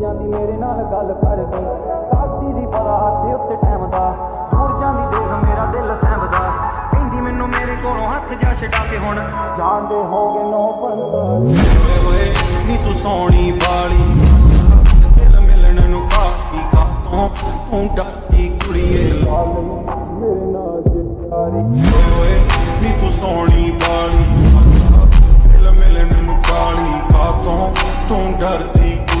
ਜਾਂਦੀ ਮੇਰੇ ਨਾਲ ਗੱਲ ਕਰਦੀ ਕਾਦੀ ਦੀ ਪਤਾ ਹੱਥ ਉੱਤੇ ਟਾਈਮ ਦਾ। ਦੂਰ ਜਾਂਦੀ ਦੇਖ ਮੇਰਾ ਦਿਲ ਸਹਿਮਦਾ। ਕਹਿੰਦੀ ਮੈਨੂੰ ਮੇਰੇ ਕੋਲੋਂ ਹੱਥ ਜਾ ਛਡਾ ਕੇ ਹੁਣ। ਜਾਣਦੇ ਹੋਗੇ ਨੋ ਬੰਦਾ। ਓਏ ਨੀ ਤੂੰ ਸੋਹਣੀ ਬਾਲੀ ਦਿਲ ਮਿਲਣ ਨੂੰ ਕਾਹੀ ਕਾਤੋਂ ਤੂੰ ਡੱਕੀ ਕੁੜੀਏ। ਲਾ ਮੇਰੇ ਨਾਲ ਜਿੱਤਾਰੀ ਓਏ ਤੂੰ ਡਰਦੀ